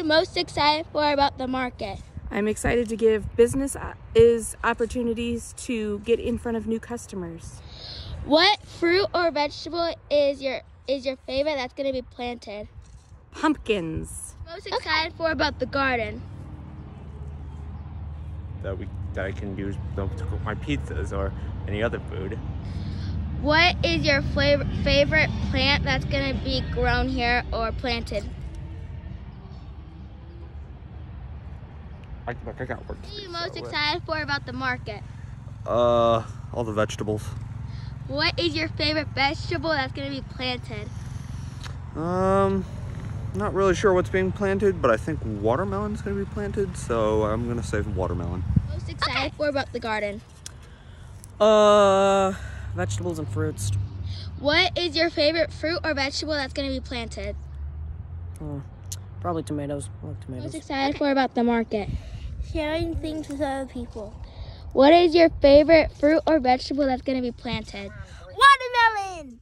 you most excited for about the market? I'm excited to give business uh, is opportunities to get in front of new customers. What fruit or vegetable is your is your favorite that's going to be planted? Pumpkins. Most excited for about the garden? that we that I can use them to cook my pizzas or any other food. What is your flavor, favorite plant that's going to be grown here or planted? I, look, I got work. What are you most excited for about the market? Uh, all the vegetables. What is your favorite vegetable that's going to be planted? Um, not really sure what's being planted, but I think watermelon's gonna be planted, so I'm gonna say watermelon. Most excited for about the garden? Uh, vegetables and fruits. What is your favorite fruit or vegetable that's going to be planted? Uh, probably tomatoes. I like Most tomatoes. excited for about the market? Sharing things with other people. What is your favorite fruit or vegetable that's going to be planted? Watermelon!